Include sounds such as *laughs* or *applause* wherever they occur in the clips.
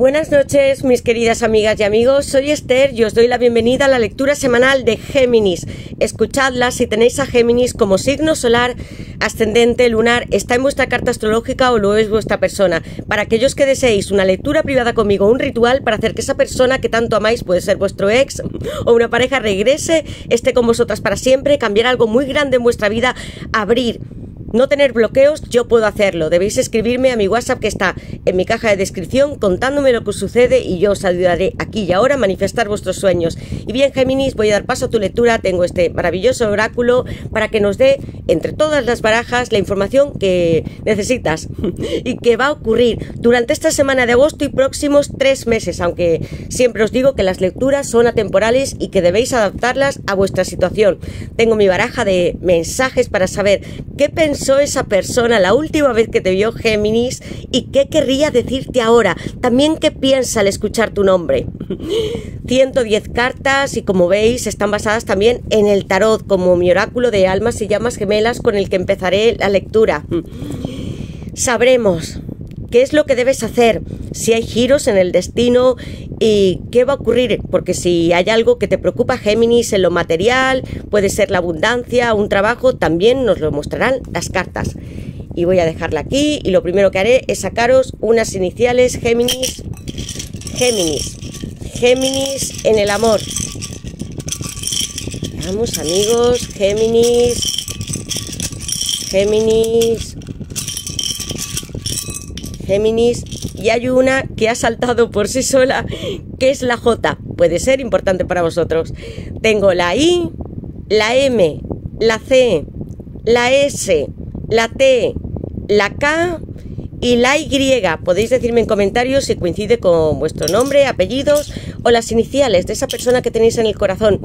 Buenas noches, mis queridas amigas y amigos. Soy Esther y os doy la bienvenida a la lectura semanal de Géminis. Escuchadla si tenéis a Géminis como signo solar, ascendente, lunar, está en vuestra carta astrológica o lo es vuestra persona. Para aquellos que deseéis una lectura privada conmigo, un ritual para hacer que esa persona que tanto amáis, puede ser vuestro ex *laughs* o una pareja, regrese, esté con vosotras para siempre, cambiar algo muy grande en vuestra vida, abrir no tener bloqueos, yo puedo hacerlo. Debéis escribirme a mi WhatsApp que está en mi caja de descripción contándome lo que sucede y yo os ayudaré aquí y ahora a manifestar vuestros sueños. Y bien, Géminis, voy a dar paso a tu lectura. Tengo este maravilloso oráculo para que nos dé entre todas las barajas la información que necesitas *laughs* y que va a ocurrir durante esta semana de agosto y próximos tres meses, aunque siempre os digo que las lecturas son atemporales y que debéis adaptarlas a vuestra situación. Tengo mi baraja de mensajes para saber qué pensáis esa persona la última vez que te vio Géminis y qué querría decirte ahora. También qué piensa al escuchar tu nombre. *laughs* 110 cartas y como veis están basadas también en el tarot como mi oráculo de almas y llamas gemelas con el que empezaré la lectura. Sabremos qué es lo que debes hacer, si hay giros en el destino y qué va a ocurrir, porque si hay algo que te preocupa Géminis en lo material, puede ser la abundancia, un trabajo, también nos lo mostrarán las cartas. Y voy a dejarla aquí y lo primero que haré es sacaros unas iniciales Géminis, Géminis, Géminis en el amor. Vamos amigos, Géminis, Géminis, Géminis y hay una que ha saltado por sí sola, que es la J. Puede ser importante para vosotros. Tengo la I, la M, la C, la S, la T, la K y la Y. Podéis decirme en comentarios si coincide con vuestro nombre, apellidos o las iniciales de esa persona que tenéis en el corazón.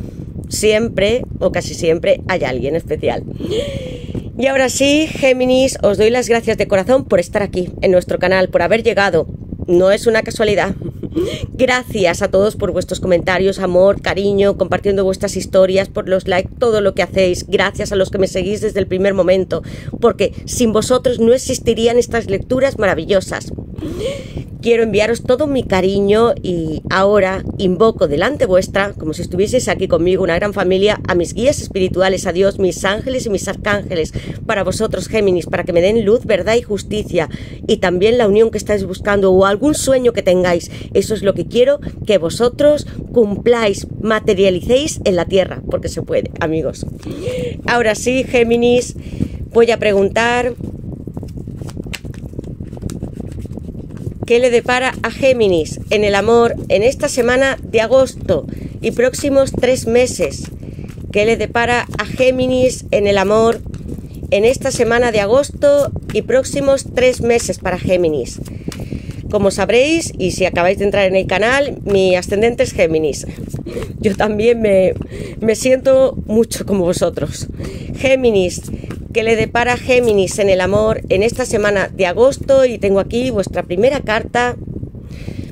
Siempre o casi siempre hay alguien especial. Y ahora sí, Géminis, os doy las gracias de corazón por estar aquí en nuestro canal, por haber llegado. No es una casualidad. *laughs* Gracias a todos por vuestros comentarios, amor, cariño, compartiendo vuestras historias, por los likes, todo lo que hacéis. Gracias a los que me seguís desde el primer momento, porque sin vosotros no existirían estas lecturas maravillosas. Quiero enviaros todo mi cariño y ahora invoco delante vuestra, como si estuvieseis aquí conmigo, una gran familia, a mis guías espirituales, a Dios, mis ángeles y mis arcángeles, para vosotros, Géminis, para que me den luz, verdad y justicia, y también la unión que estáis buscando o algún sueño que tengáis. Eso es lo que quiero que vosotros cumpláis, materialicéis en la tierra, porque se puede, amigos. Ahora sí, Géminis, voy a preguntar ¿Qué le depara a Géminis en el amor en esta semana de agosto y próximos tres meses. ¿Qué le depara a Géminis en el amor en esta semana de agosto y próximos tres meses para Géminis. Como sabréis, y si acabáis de entrar en el canal, mi ascendente es Géminis. Yo también me, me siento mucho como vosotros. Géminis, que le depara Géminis en el amor en esta semana de agosto y tengo aquí vuestra primera carta.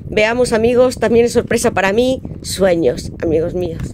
Veamos amigos, también es sorpresa para mí, sueños, amigos míos.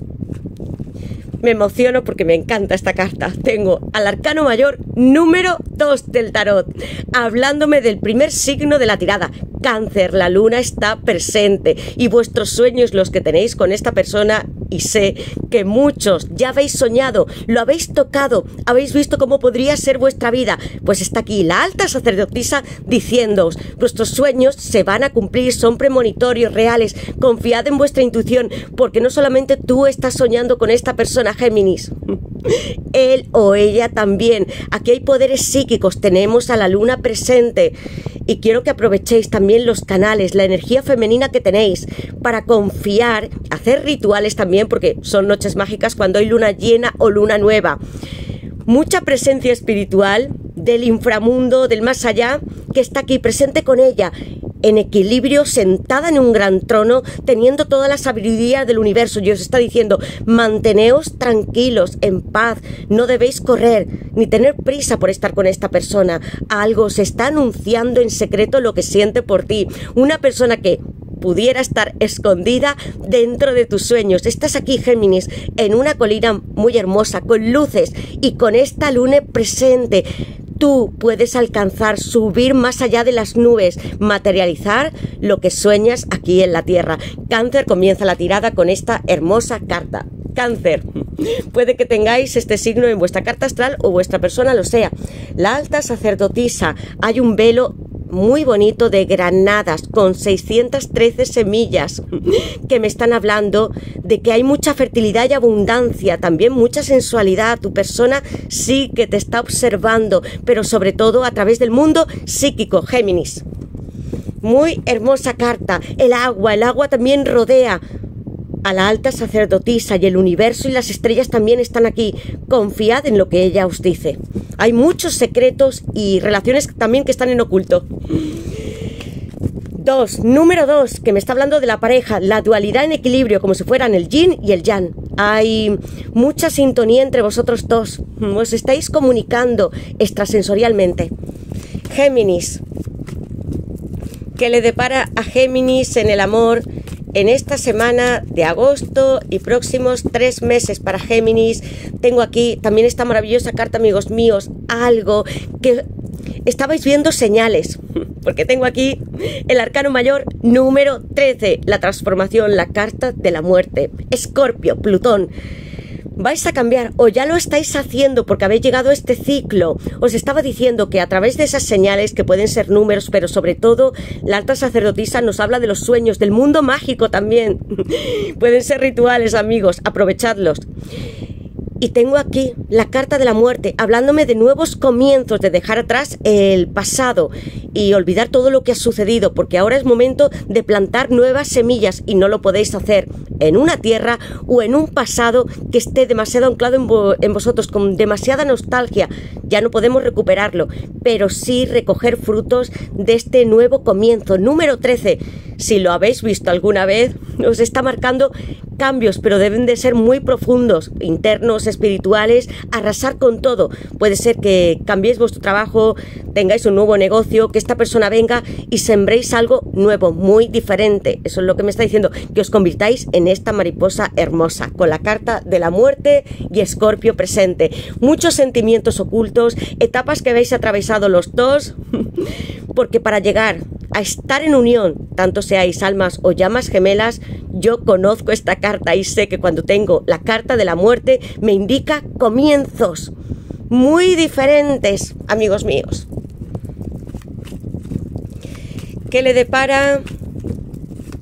Me emociono porque me encanta esta carta. Tengo al arcano mayor número 2 del tarot, hablándome del primer signo de la tirada, cáncer. La luna está presente y vuestros sueños, los que tenéis con esta persona, y sé que muchos ya habéis soñado, lo habéis tocado, habéis visto cómo podría ser vuestra vida. Pues está aquí la alta sacerdotisa diciéndoos, vuestros sueños se van a cumplir, son premonitorios, reales, confiad en vuestra intuición, porque no solamente tú estás soñando con esta persona Géminis, *laughs* él o ella también. Aquí hay poderes psíquicos, tenemos a la luna presente y quiero que aprovechéis también los canales, la energía femenina que tenéis para confiar, hacer rituales también porque son noches mágicas cuando hay luna llena o luna nueva. Mucha presencia espiritual del inframundo, del más allá, que está aquí presente con ella en equilibrio, sentada en un gran trono, teniendo toda la sabiduría del universo. Y está diciendo, manteneos tranquilos, en paz, no debéis correr, ni tener prisa por estar con esta persona. Algo se está anunciando en secreto lo que siente por ti. Una persona que pudiera estar escondida dentro de tus sueños. Estás aquí, Géminis, en una colina muy hermosa, con luces y con esta luna presente Tú puedes alcanzar, subir más allá de las nubes, materializar lo que sueñas aquí en la Tierra. Cáncer comienza la tirada con esta hermosa carta. Cáncer. *laughs* Puede que tengáis este signo en vuestra carta astral o vuestra persona lo sea. La alta sacerdotisa. Hay un velo muy bonito de granadas con 613 semillas que me están hablando de que hay mucha fertilidad y abundancia, también mucha sensualidad. Tu persona sí que te está observando, pero sobre todo a través del mundo psíquico, Géminis. Muy hermosa carta. El agua, el agua también rodea a la alta sacerdotisa y el universo y las estrellas también están aquí. Confiad en lo que ella os dice. Hay muchos secretos y relaciones también que están en oculto. Dos, número dos, que me está hablando de la pareja, la dualidad en equilibrio, como si fueran el yin y el yang. Hay mucha sintonía entre vosotros dos. Os estáis comunicando extrasensorialmente. Géminis. ¿Qué le depara a Géminis en el amor en esta semana de agosto y próximos tres meses para Géminis. Tengo aquí también esta maravillosa carta, amigos míos, algo que estabais viendo señales, *laughs* porque tengo aquí el arcano mayor número 13, la transformación, la carta de la muerte, Escorpio, Plutón vais a cambiar o ya lo estáis haciendo porque habéis llegado a este ciclo. Os estaba diciendo que a través de esas señales que pueden ser números, pero sobre todo la alta sacerdotisa nos habla de los sueños, del mundo mágico también. *laughs* pueden ser rituales, amigos, aprovechadlos. Y tengo aquí la carta de la muerte, hablándome de nuevos comienzos, de dejar atrás el pasado y olvidar todo lo que ha sucedido, porque ahora es momento de plantar nuevas semillas y no lo podéis hacer en una tierra o en un pasado que esté demasiado anclado en, vosotros, con demasiada nostalgia. Ya no podemos recuperarlo, pero sí recoger frutos de este nuevo comienzo. Número 13. Si lo habéis visto alguna vez, os está marcando cambios, pero deben de ser muy profundos, internos, espirituales, arrasar con todo. Puede ser que cambiéis vuestro trabajo, tengáis un nuevo negocio, que esta persona venga y sembréis algo nuevo, muy diferente. Eso es lo que me está diciendo, que os convirtáis en esta mariposa hermosa, con la carta de la muerte y escorpio presente. Muchos sentimientos ocultos, etapas que habéis atravesado los dos, porque para llegar a estar en unión, tanto seáis almas o llamas gemelas, yo conozco esta carta y sé que cuando tengo la carta de la muerte me indica comienzos muy diferentes, amigos míos. ¿Qué le depara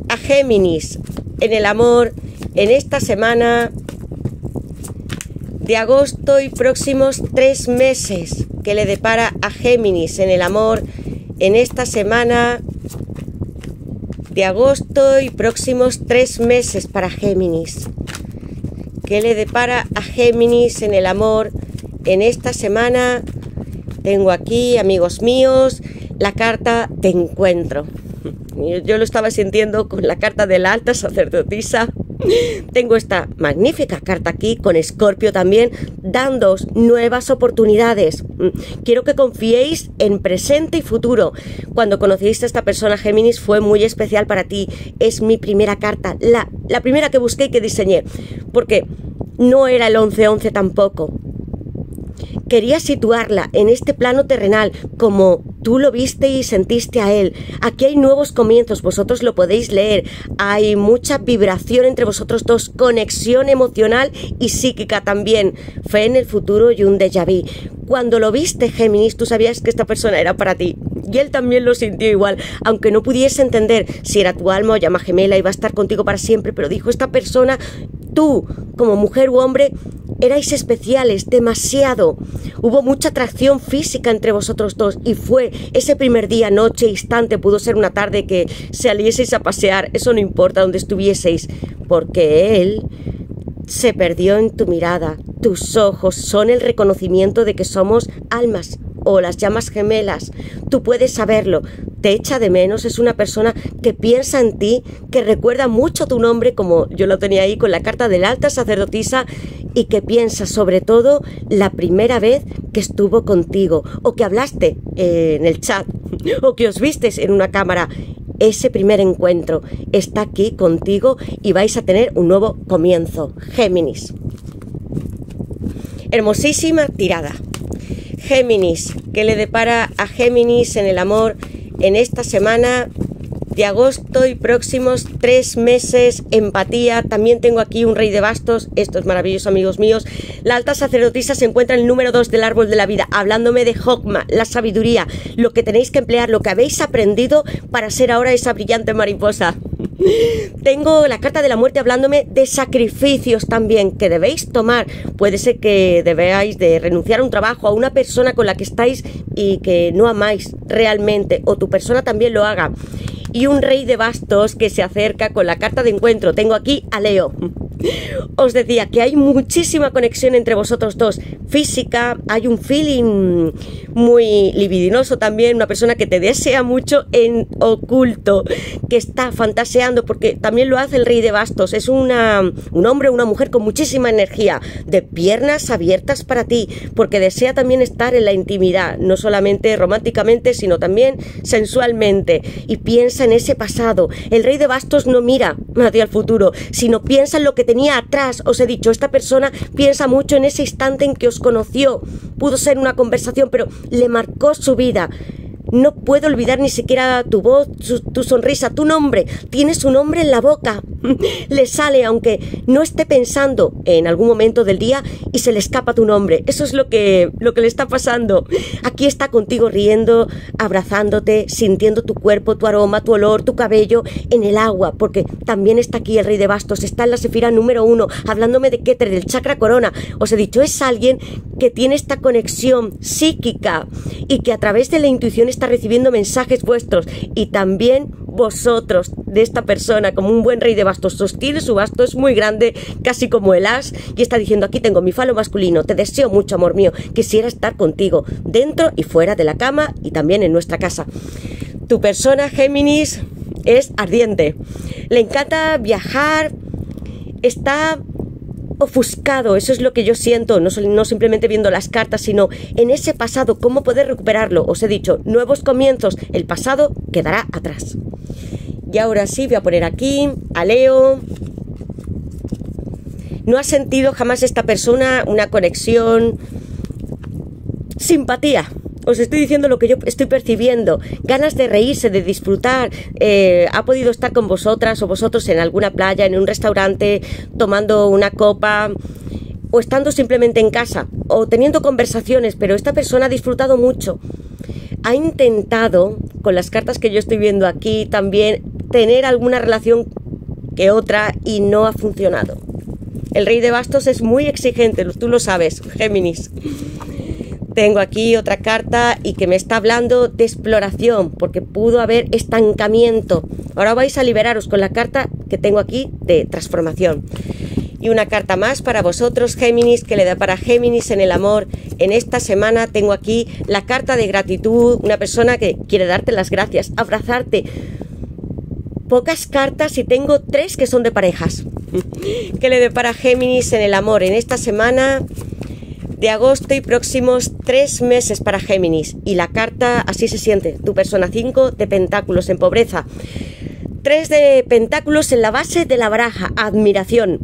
a Géminis en el amor en esta semana de agosto y próximos tres meses? ¿Qué le depara a Géminis en el amor en esta semana de agosto y próximos tres meses para Géminis. ¿Qué le depara a Géminis en el amor en esta semana? Tengo aquí, amigos míos, la carta de encuentro. Yo lo estaba sintiendo con la carta de la alta sacerdotisa tengo esta magnífica carta aquí con Escorpio también, dándoos nuevas oportunidades. Quiero que confiéis en presente y futuro. Cuando conociste a esta persona, Géminis, fue muy especial para ti. Es mi primera carta, la, la primera que busqué y que diseñé. Porque no era el 11-11 tampoco quería situarla en este plano terrenal como tú lo viste y sentiste a él. Aquí hay nuevos comienzos, vosotros lo podéis leer. Hay mucha vibración entre vosotros dos, conexión emocional y psíquica también. Fe en el futuro y un déjà vu. Cuando lo viste, Géminis, tú sabías que esta persona era para ti. Y él también lo sintió igual, aunque no pudiese entender si era tu alma o llama gemela, iba a estar contigo para siempre, pero dijo, esta persona, tú, como mujer u hombre, erais especiales, demasiado. Hubo mucha atracción física entre vosotros dos y fue ese primer día, noche, instante, pudo ser una tarde que salieseis a pasear, eso no importa donde estuvieseis, porque él se perdió en tu mirada. Tus ojos son el reconocimiento de que somos almas o las llamas gemelas. Tú puedes saberlo. Te echa de menos, es una persona que piensa en ti, que recuerda mucho tu nombre, como yo lo tenía ahí con la carta de la alta sacerdotisa, y que piensa sobre todo la primera vez que estuvo contigo, o que hablaste en el chat, *laughs* o que os vistes en una cámara ese primer encuentro está aquí contigo y vais a tener un nuevo comienzo. Géminis. Hermosísima tirada. Géminis, ¿qué le depara a Géminis en el amor en esta semana de agosto y próximos tres meses. Empatía. También tengo aquí un rey de bastos. Esto es maravilloso, amigos míos. La alta sacerdotisa se encuentra en el número dos del árbol de la vida, hablándome de Hokma, la sabiduría, lo que tenéis que emplear, lo que habéis aprendido para ser ahora esa brillante mariposa. Tengo la carta de la muerte hablándome de sacrificios también que debéis tomar. Puede ser que debáis de renunciar a un trabajo, a una persona con la que estáis y que no amáis realmente, o tu persona también lo haga y un rey de bastos que se acerca con la carta de encuentro. Tengo aquí a Leo. Os decía que hay muchísima conexión entre vosotros dos, física, hay un feeling muy libidinoso también, una persona que te desea mucho en oculto, que está fantaseando, porque también lo hace el rey de bastos, es una, un hombre una mujer con muchísima energía, de piernas abiertas para ti, porque desea también estar en la intimidad, no solamente románticamente, sino también sensualmente, y piensa en ese pasado. El rey de bastos no mira hacia el futuro, sino piensa en lo que tenía atrás. Os he dicho, esta persona piensa mucho en ese instante en que os conoció. Pudo ser una conversación, pero le marcó su vida. No puedo olvidar ni siquiera tu voz, tu, sonrisa, tu nombre. Tienes un nombre en la boca. *laughs* le sale aunque no esté pensando en algún momento del día y se le escapa tu nombre. Eso es lo que, lo que le está pasando. Aquí está contigo riendo, abrazándote, sintiendo tu cuerpo, tu aroma, tu olor, tu cabello en el agua, porque también está aquí el rey de bastos, está en la sefira número uno, hablándome de Keter, del chakra corona. Os he dicho, es alguien que tiene esta conexión psíquica y que a través de la intuición está recibiendo mensajes vuestros y también vosotros de esta persona como un buen rey de bastos. Sostiene su basto es muy grande casi como el as y está diciendo aquí tengo mi falo masculino te deseo mucho amor mío. Quisiera estar contigo dentro y fuera de la cama y también en nuestra casa. Tu persona Géminis es ardiente. Le encanta viajar está ofuscado, eso es lo que yo siento, no, no, simplemente viendo las cartas, sino en ese pasado, cómo poder recuperarlo. Os he dicho, nuevos comienzos, el pasado quedará atrás. Y ahora sí, voy a poner aquí a Leo. ¿No ha sentido jamás esta persona una conexión? Simpatía, os estoy diciendo lo que yo estoy percibiendo, ganas de reírse, de disfrutar, eh, ha podido estar con vosotras o vosotros en alguna playa, en un restaurante, tomando una copa o estando simplemente en casa o teniendo conversaciones, pero esta persona ha disfrutado mucho. Ha intentado, con las cartas que yo estoy viendo aquí, también tener alguna relación que otra y no ha funcionado. El rey de bastos es muy exigente, tú lo sabes, Géminis. Tengo aquí otra carta y que me está hablando de exploración, porque pudo haber estancamiento. Ahora vais a liberaros con la carta que tengo aquí de transformación. Y una carta más para vosotros, Géminis, que le da para Géminis en el amor. En esta semana tengo aquí la carta de gratitud, una persona que quiere darte las gracias, abrazarte. Pocas cartas y tengo tres que son de parejas. *laughs* que le dé para Géminis en el amor. En esta semana de agosto y próximos tres meses para Géminis. Y la carta así se siente. Tu persona 5 de pentáculos en pobreza. 3 de pentáculos en la base de la baraja. Admiración.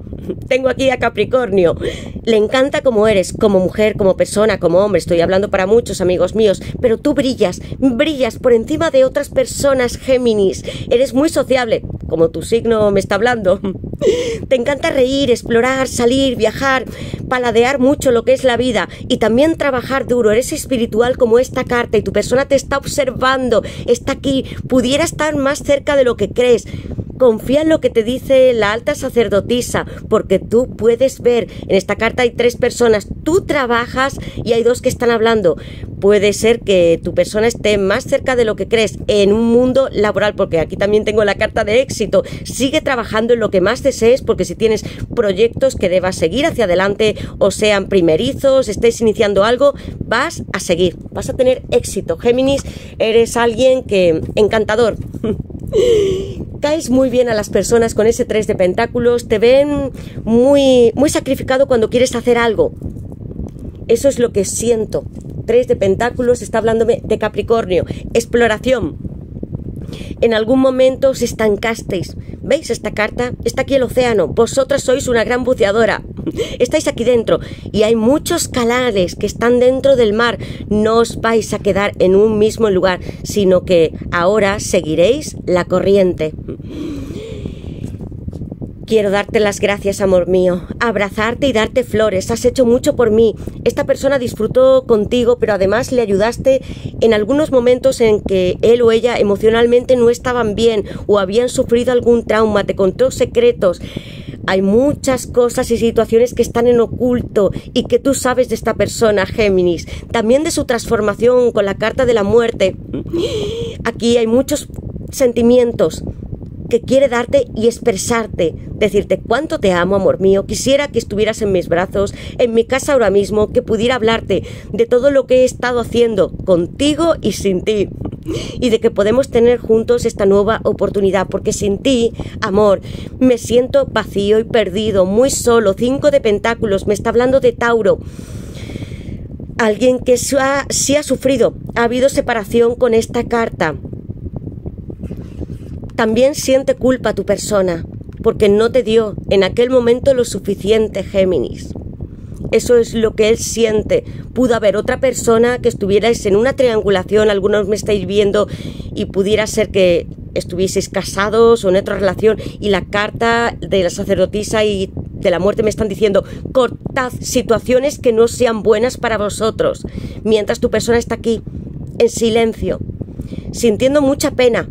Tengo aquí a Capricornio. Le encanta como eres, como mujer, como persona, como hombre. Estoy hablando para muchos amigos míos. Pero tú brillas, brillas por encima de otras personas, Géminis. Eres muy sociable, como tu signo me está hablando. *laughs* Te encanta reír, explorar, salir, viajar, paladear mucho lo que es la vida y también trabajar duro. Eres espiritual como esta carta y tu persona te está observando, está aquí, pudiera estar más cerca de lo que crees. Confía en lo que te dice la alta sacerdotisa, porque tú puedes ver, en esta carta hay tres personas, tú trabajas y hay dos que están hablando. Puede ser que tu persona esté más cerca de lo que crees en un mundo laboral, porque aquí también tengo la carta de éxito. Sigue trabajando en lo que más desees, porque si tienes proyectos que debas seguir hacia adelante, o sean primerizos, estés iniciando algo, vas a seguir, vas a tener éxito. Géminis, eres alguien que encantador. *laughs* Caes muy bien a las personas con ese 3 de pentáculos, te ven muy, muy sacrificado cuando quieres hacer algo. Eso es lo que siento. 3 de pentáculos está hablándome de Capricornio. Exploración. En algún momento os estancasteis. ¿Veis esta carta? Está aquí el océano. Vosotras sois una gran buceadora. *laughs* Estáis aquí dentro y hay muchos canales que están dentro del mar. No os vais a quedar en un mismo lugar, sino que ahora seguiréis la corriente. Quiero darte las gracias, amor mío, abrazarte y darte flores. Has hecho mucho por mí. Esta persona disfrutó contigo, pero además le ayudaste en algunos momentos en que él o ella emocionalmente no estaban bien o habían sufrido algún trauma. Te contó secretos. Hay muchas cosas y situaciones que están en oculto y que tú sabes de esta persona, Géminis. También de su transformación con la carta de la muerte. Aquí hay muchos sentimientos que quiere darte y expresarte, decirte cuánto te amo, amor mío, quisiera que estuvieras en mis brazos, en mi casa ahora mismo, que pudiera hablarte de todo lo que he estado haciendo contigo y sin ti. Y de que podemos tener juntos esta nueva oportunidad, porque sin ti, amor, me siento vacío y perdido, muy solo, cinco de pentáculos, me está hablando de Tauro. Alguien que sí ha, ha, sufrido, ha habido separación con esta carta, también siente culpa tu persona, porque no te dio en aquel momento lo suficiente, Géminis. Eso es lo que él siente. Pudo haber otra persona que estuvierais en una triangulación, algunos me estáis viendo, y pudiera ser que estuvieseis casados o en otra relación, y la carta de la sacerdotisa y de la muerte me están diciendo, cortad situaciones que no sean buenas para vosotros, mientras tu persona está aquí, en silencio, sintiendo mucha pena,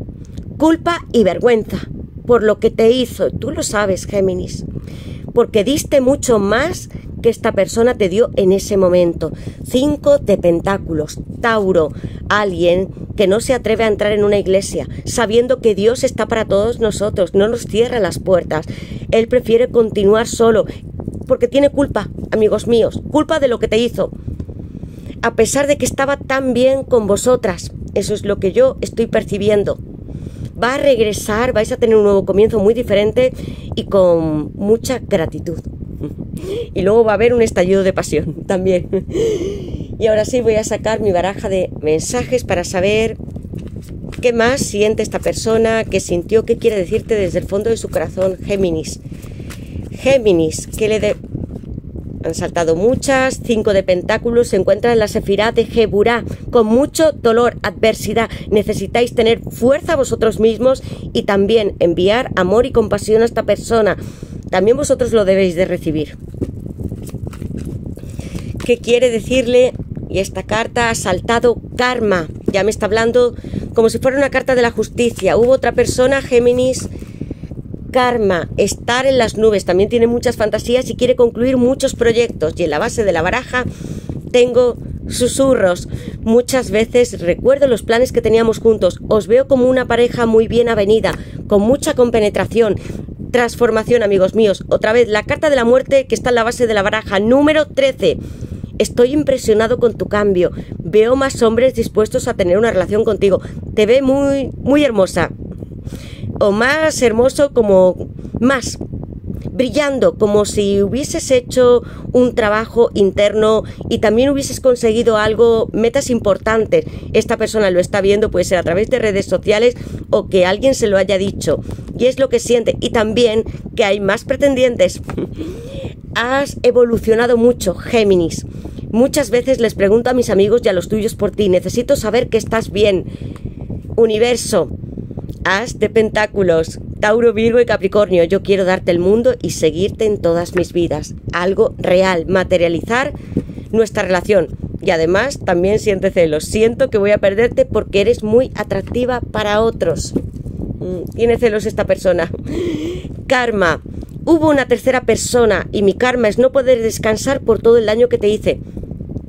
culpa y vergüenza por lo que te hizo. Tú lo sabes, Géminis, porque diste mucho más que esta persona te dio en ese momento. Cinco de pentáculos, Tauro, alguien que no se atreve a entrar en una iglesia, sabiendo que Dios está para todos nosotros, no nos cierra las puertas. Él prefiere continuar solo, porque tiene culpa, amigos míos, culpa de lo que te hizo. A pesar de que estaba tan bien con vosotras, eso es lo que yo estoy percibiendo va a regresar, vais a tener un nuevo comienzo muy diferente y con mucha gratitud. Y luego va a haber un estallido de pasión *laughs* también. Y ahora sí voy a sacar mi baraja de mensajes para saber qué más siente esta persona, qué sintió, qué quiere decirte desde el fondo de su corazón, Géminis. Géminis, ¿qué le, de, han saltado muchas, cinco de pentáculos, se encuentra en la sefirá de Jeburá, con mucho dolor, adversidad. Necesitáis tener fuerza vosotros mismos y también enviar amor y compasión a esta persona. También vosotros lo debéis de recibir. ¿Qué quiere decirle? Y esta carta ha saltado karma. Ya me está hablando como si fuera una carta de la justicia. Hubo otra persona, Géminis, karma, estar en las nubes, también tiene muchas fantasías y quiere concluir muchos proyectos. Y en la base de la baraja tengo susurros. Muchas veces recuerdo los planes que teníamos juntos. Os veo como una pareja muy bien avenida, con mucha compenetración. Transformación, amigos míos. Otra vez, la carta de la muerte que está en la base de la baraja, número 13. Estoy impresionado con tu cambio. Veo más hombres dispuestos a tener una relación contigo. Te ve muy, muy hermosa o más hermoso como más brillando como si hubieses hecho un trabajo interno y también hubieses conseguido algo, metas importantes. Esta persona lo está viendo, puede ser a través de redes sociales o que alguien se lo haya dicho. Y es lo que siente. Y también que hay más pretendientes. *laughs* Has evolucionado mucho, Géminis. Muchas veces les pregunto a mis amigos y a los tuyos por ti. Necesito saber que estás bien. Universo, As de Pentáculos, Tauro, Virgo y Capricornio, yo quiero darte el mundo y seguirte en todas mis vidas. Algo real, materializar nuestra relación. Y además también siente celos. Siento que voy a perderte porque eres muy atractiva para otros. Mm, tiene celos esta persona. *laughs* Karma. Hubo una tercera persona y mi karma es no poder descansar por todo el daño que te hice.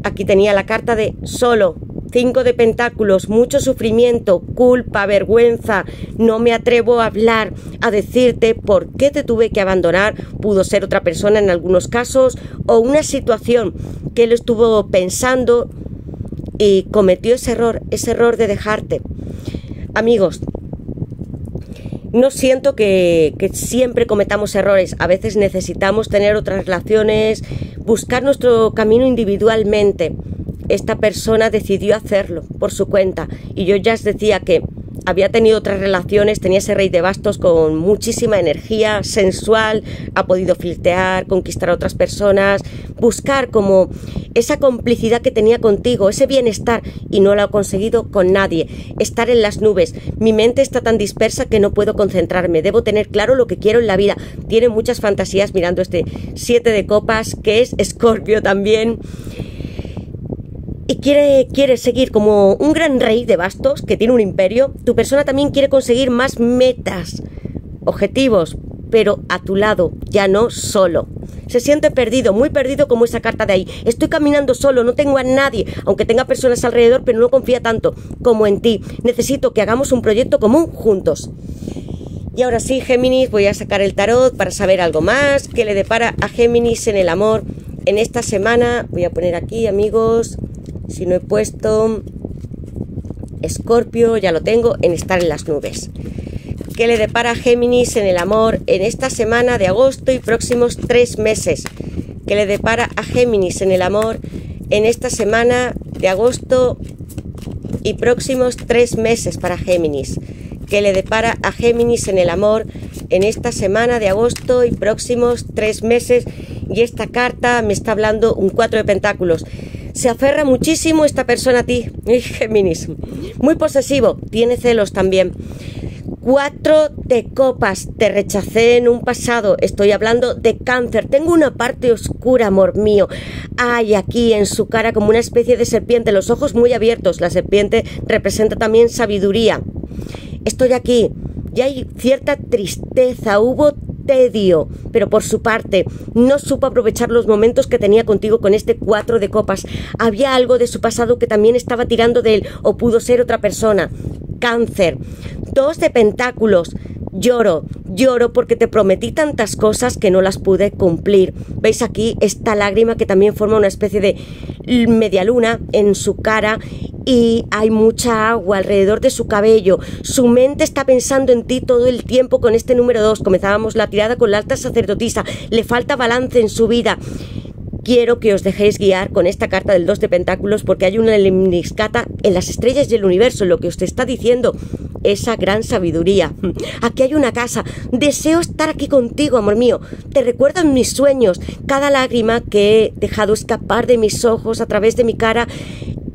Aquí tenía la carta de solo, Cinco de pentáculos, mucho sufrimiento, culpa, vergüenza. No me atrevo a hablar, a decirte por qué te tuve que abandonar. Pudo ser otra persona en algunos casos o una situación que él estuvo pensando y cometió ese error, ese error de dejarte. Amigos, no siento que, que, siempre cometamos errores. A veces necesitamos tener otras relaciones, buscar nuestro camino individualmente esta persona decidió hacerlo por su cuenta y yo ya os decía que había tenido otras relaciones, tenía ese rey de bastos con muchísima energía sensual, ha podido filtear, conquistar a otras personas, buscar como esa complicidad que tenía contigo, ese bienestar, y no lo ha conseguido con nadie. Estar en las nubes. Mi mente está tan dispersa que no puedo concentrarme. Debo tener claro lo que quiero en la vida. Tiene muchas fantasías mirando este siete de copas, que es Escorpio también y quiere, quiere seguir como un gran rey de bastos que tiene un imperio, tu persona también quiere conseguir más metas, objetivos, pero a tu lado, ya no solo. Se siente perdido, muy perdido como esa carta de ahí. Estoy caminando solo, no tengo a nadie, aunque tenga personas alrededor, pero no confía tanto como en ti. Necesito que hagamos un proyecto común juntos. Y ahora sí, Géminis, voy a sacar el tarot para saber algo más que le depara a Géminis en el amor en esta semana. Voy a poner aquí, amigos, si no he puesto Escorpio, ya lo tengo, en estar en las nubes. ¿Qué le depara Géminis en el amor en esta semana de agosto y próximos tres meses? ¿Qué le depara a Géminis en el amor en esta semana de agosto y próximos tres meses para Géminis? ¿Qué le depara a Géminis en el amor en esta semana de agosto y próximos tres meses? Y esta carta me está hablando un cuatro de pentáculos. Se aferra muchísimo esta persona a ti, *laughs* Géminis. Muy posesivo, tiene celos también. Cuatro de copas, te rechacé en un pasado, estoy hablando de cáncer, tengo una parte oscura, amor mío. Hay aquí en su cara como una especie de serpiente, los ojos muy abiertos, la serpiente representa también sabiduría. Estoy aquí, y hay cierta tristeza, hubo tedio, pero por su parte no supo aprovechar los momentos que tenía contigo con este cuatro de copas. Había algo de su pasado que también estaba tirando de él o pudo ser otra persona. Cáncer. Dos de pentáculos. Lloro, lloro porque te prometí tantas cosas que no las pude cumplir. ¿Veis aquí esta lágrima que también forma una especie de media luna en su cara y hay mucha agua alrededor de su cabello. Su mente está pensando en ti todo el tiempo con este número 2. Comenzábamos la tirada con la alta sacerdotisa. Le falta balance en su vida quiero que os dejéis guiar con esta carta del 2 de Pentáculos porque hay una lemniscata en las estrellas y el universo, lo que os está diciendo, esa gran sabiduría. *laughs* Aquí hay una casa, deseo estar aquí contigo, amor mío. Te recuerdan mis sueños, cada lágrima que he dejado escapar de mis ojos a través de mi cara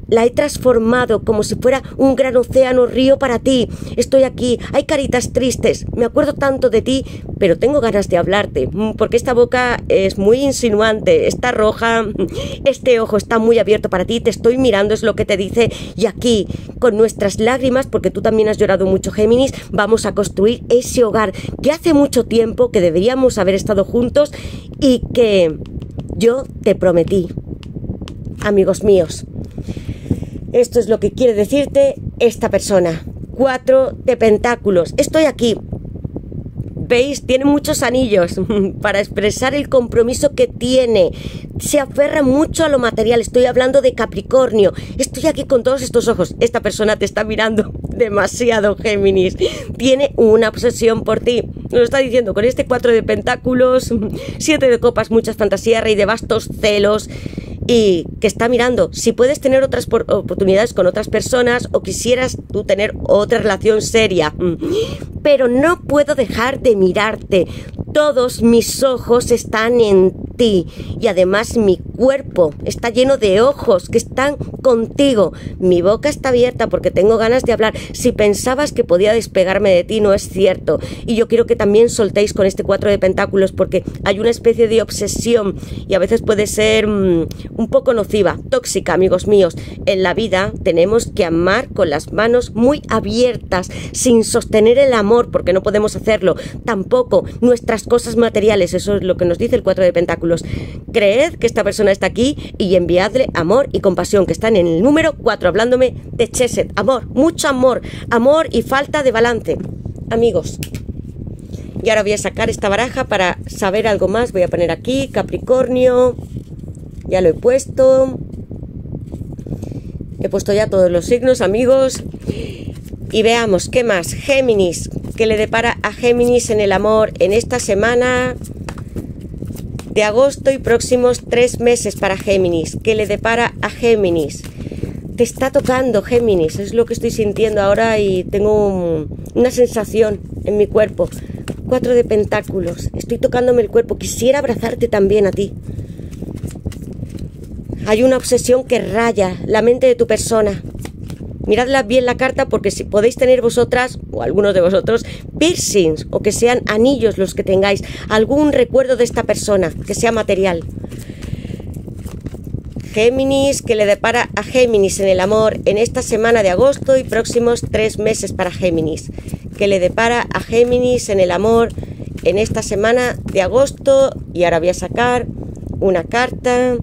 la he transformado como si fuera un gran océano río para ti. Estoy aquí, hay caritas tristes, me acuerdo tanto de ti, pero tengo ganas de hablarte, mm, porque esta boca es muy insinuante, está roja, *laughs* este ojo está muy abierto para ti, te estoy mirando, es lo que te dice, y aquí, con nuestras lágrimas, porque tú también has llorado mucho, Géminis, vamos a construir ese hogar que hace mucho tiempo que deberíamos haber estado juntos y que yo te prometí. Amigos míos, esto es lo que quiere decirte esta persona. Cuatro de pentáculos. Estoy aquí. ¿Veis? Tiene muchos anillos *laughs* para expresar el compromiso que tiene. Se aferra mucho a lo material. Estoy hablando de Capricornio. Estoy aquí con todos estos ojos. Esta persona te está mirando *laughs* demasiado, Géminis. Tiene una obsesión por ti. Nos lo está diciendo con este cuatro de pentáculos, *laughs* siete de copas, muchas fantasías, rey de bastos, celos y que está mirando si puedes tener otras oportunidades con otras personas o quisieras tú tener otra relación seria. Mm. Pero no puedo dejar de mirarte. Todos mis ojos están en ti y además mi cuerpo está lleno de ojos que están contigo. Mi boca está abierta porque tengo ganas de hablar. Si pensabas que podía despegarme de ti, no es cierto. Y yo quiero que también soltéis con este cuatro de pentáculos porque hay una especie de obsesión y a veces puede ser mm, un poco nociva, tóxica, amigos míos. En la vida tenemos que amar con las manos muy abiertas, sin sostener el amor, porque no podemos hacerlo. Tampoco cosas materiales, eso es lo que nos dice el cuatro de pentáculos. Creed que esta persona está aquí y enviadle amor y compasión, que están en el número 4, hablándome de Cheset. Amor, mucho amor, amor y falta de balance. Amigos, y ahora voy a sacar esta baraja para saber algo más. Voy a poner aquí Capricornio, ya lo he puesto. He puesto ya todos los signos, amigos. Y veamos, ¿qué más? Géminis, ¿qué le depara a Géminis en el amor en esta semana de agosto y próximos tres meses para Géminis? ¿Qué le depara a Géminis? te está tocando, Géminis, es lo que estoy sintiendo ahora y tengo una sensación en mi cuerpo. Cuatro de pentáculos, estoy tocándome el cuerpo, quisiera abrazarte también a ti. Hay una obsesión que raya la mente de tu persona. Miradla bien la carta porque si podéis tener vosotras, o algunos de vosotros, piercings o que sean anillos los que tengáis, algún recuerdo de esta persona, que sea material. Géminis, que le depara a Géminis en el amor en esta semana de agosto y próximos tres meses para Géminis. Que le depara a Géminis en el amor en esta semana de agosto y ahora voy a sacar una carta.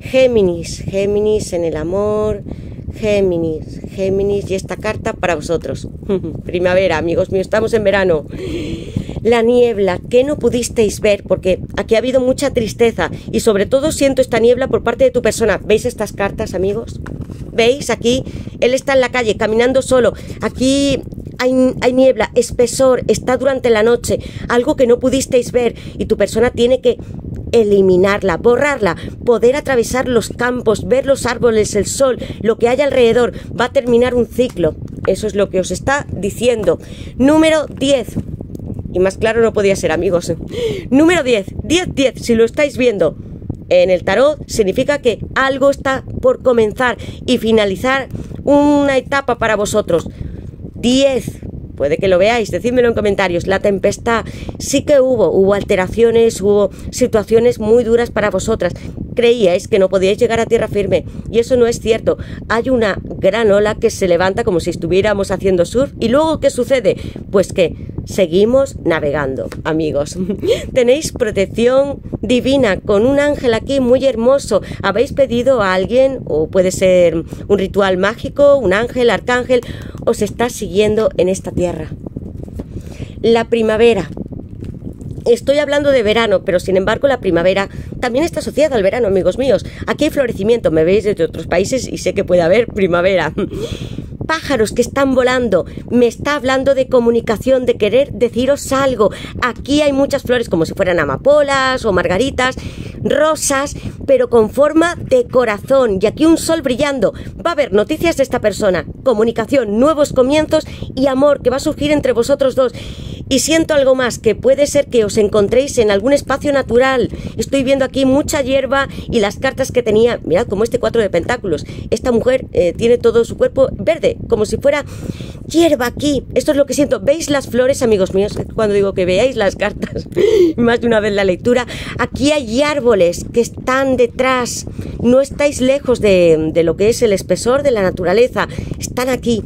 Géminis, Géminis en el amor, Géminis, Géminis y esta carta para vosotros. *laughs* Primavera, amigos míos, estamos en verano la niebla que no pudisteis ver, porque aquí ha habido mucha tristeza y sobre todo siento esta niebla por parte de tu persona. ¿Veis estas cartas, amigos? ¿Veis? Aquí él está en la calle caminando solo. Aquí hay, niebla, espesor, está durante la noche, algo que no pudisteis ver y tu persona tiene que eliminarla, borrarla, poder atravesar los campos, ver los árboles, el sol, lo que hay alrededor. Va a terminar un ciclo. Eso es lo que os está diciendo. Número 10. Y más claro no podía ser, amigos. Número 10. 10, 10. Si lo estáis viendo en el tarot, significa que algo está por comenzar y finalizar una etapa para vosotros. 10. Puede que lo veáis, decídmelo en comentarios. La tempestad sí que hubo, hubo alteraciones, hubo situaciones muy duras para vosotras. Creíais que no podíais llegar a tierra firme y eso no es cierto. Hay una gran ola que se levanta como si estuviéramos haciendo surf y luego ¿qué sucede? Pues que seguimos navegando, amigos. *laughs* Tenéis protección divina con un ángel aquí muy hermoso. Habéis pedido a alguien, o puede ser un ritual mágico, un ángel, arcángel, os está siguiendo en esta tierra. La primavera. Estoy hablando de verano, pero sin embargo la primavera también está asociada al verano, amigos míos. Aquí hay florecimiento, me veis desde otros países y sé que puede haber primavera pájaros que están volando. Me está hablando de comunicación, de querer deciros algo. Aquí hay muchas flores como si fueran amapolas o margaritas, rosas, pero con forma de corazón. Y aquí un sol brillando. Va a haber noticias de esta persona, comunicación, nuevos comienzos y amor que va a surgir entre vosotros dos. Y siento algo más, que puede ser que os encontréis en algún espacio natural. Estoy viendo aquí mucha hierba y las cartas que tenía. Mirad como este cuatro de pentáculos. Esta mujer eh, tiene todo su cuerpo verde, como si fuera hierba aquí. Esto es lo que siento. ¿Veis las flores, amigos míos? Cuando digo que veáis las cartas, *laughs* más de una vez la lectura. Aquí hay árboles que están detrás. No estáis lejos de, de lo que es el espesor de la naturaleza. Están aquí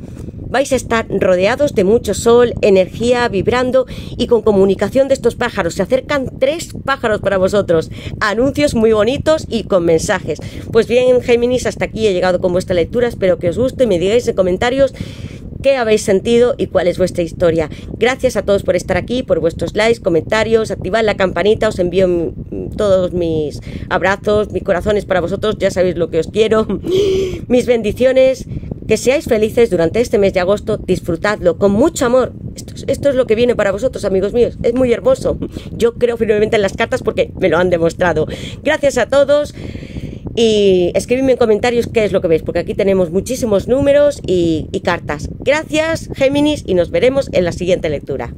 vais a estar rodeados de mucho sol, energía vibrando y con comunicación de estos pájaros. Se acercan tres pájaros para vosotros, anuncios muy bonitos y con mensajes. Pues bien, Géminis, hasta aquí he llegado con vuestra lectura. Espero que os guste y me digáis en comentarios qué habéis sentido y cuál es vuestra historia. Gracias a todos por estar aquí, por vuestros likes, comentarios, activad la campanita, os envío todos mis abrazos, mis corazones para vosotros, ya sabéis lo que os quiero, *laughs* mis bendiciones, que seáis felices durante este mes de agosto, disfrutadlo con mucho amor. Esto, es lo que viene para vosotros, amigos míos. Es muy hermoso. Yo creo firmemente en las cartas porque me lo han demostrado. Gracias a todos. Y escribidme en comentarios qué es lo que veis, porque aquí tenemos muchísimos números y, y cartas. Gracias, Géminis, y nos veremos en la siguiente lectura.